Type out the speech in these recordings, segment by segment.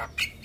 happy.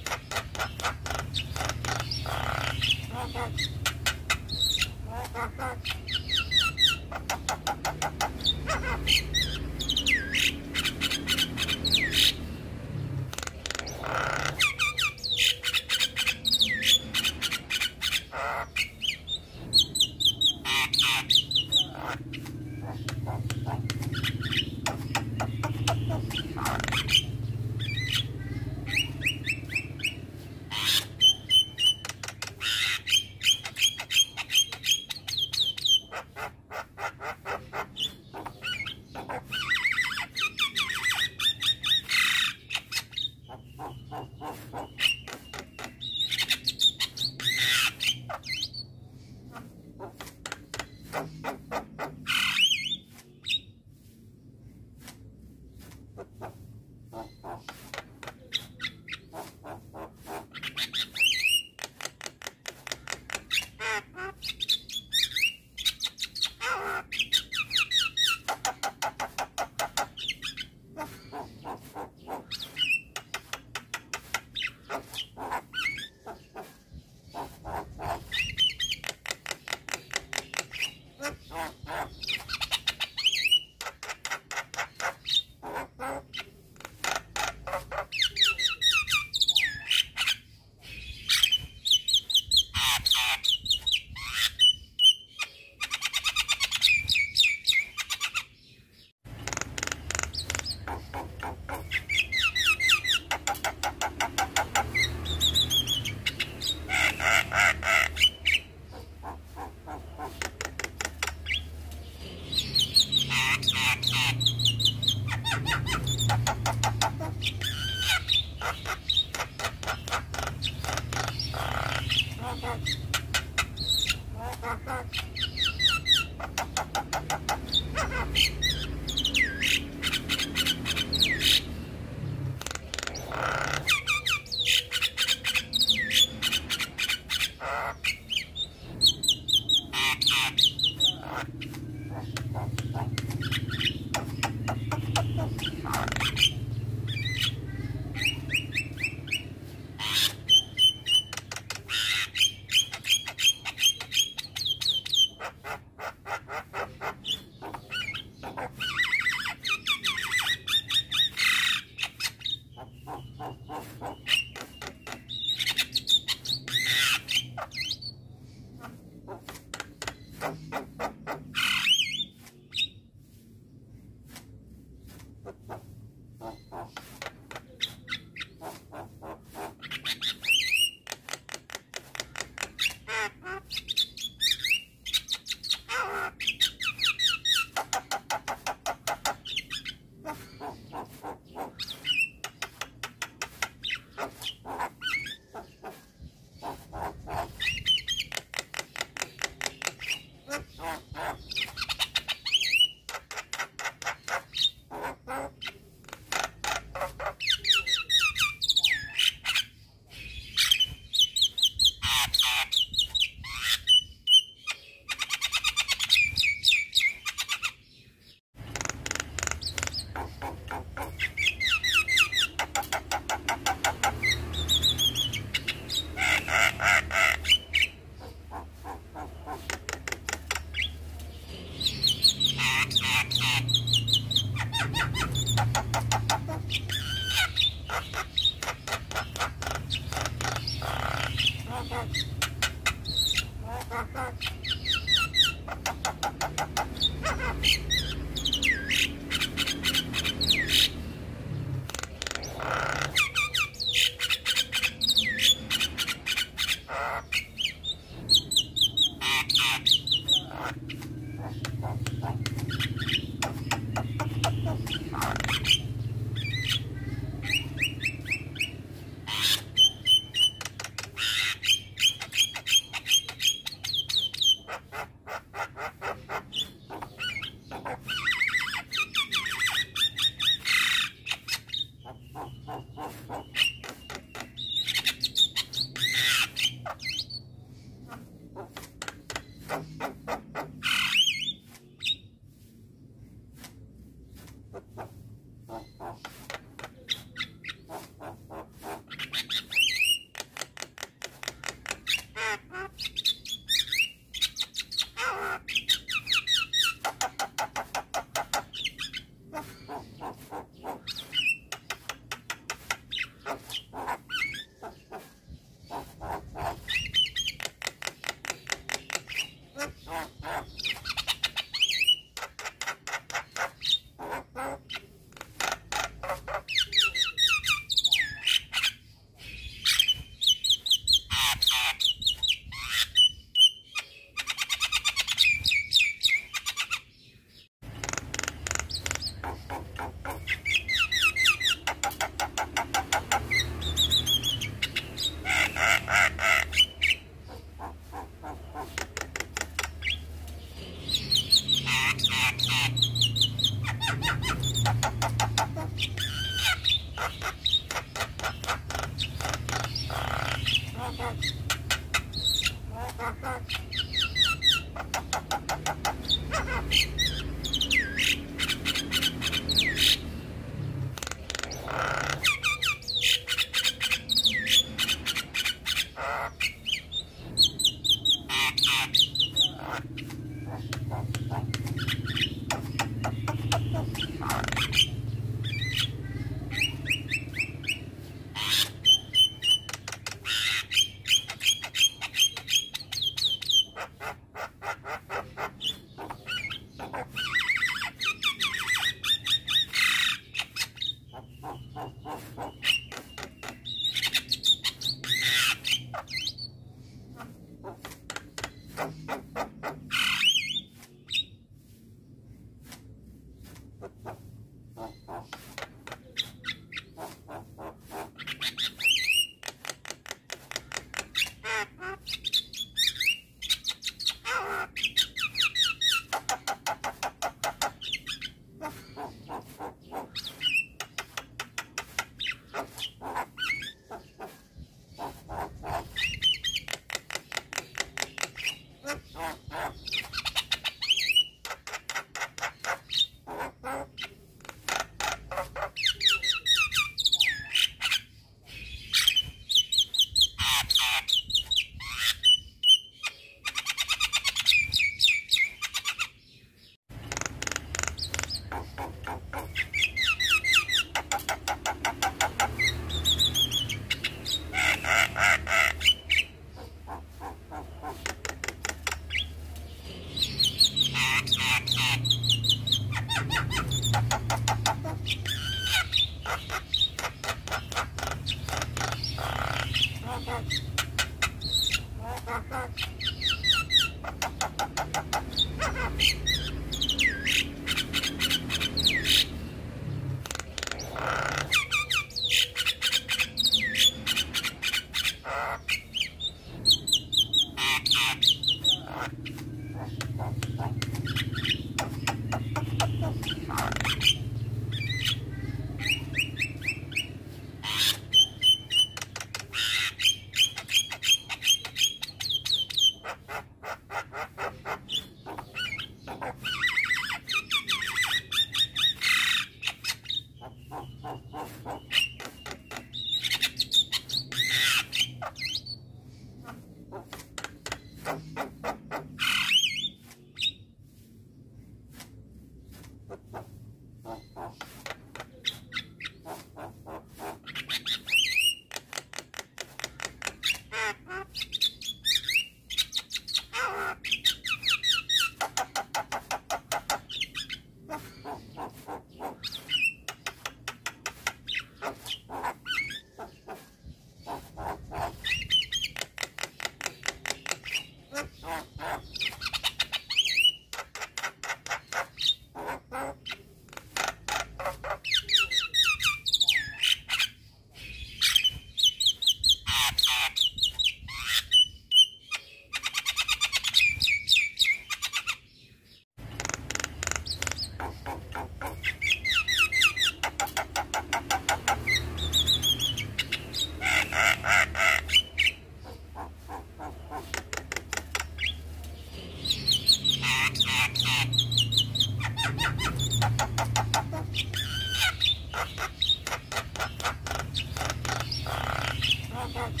Thank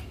you.